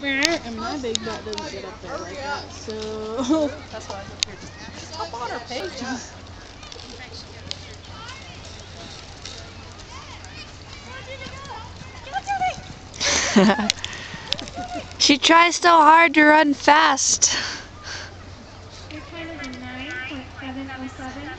and my big butt doesn't get up there like that. So That's why I was up here. Hop on her page. she tries so hard to run fast. Your time is 9.707.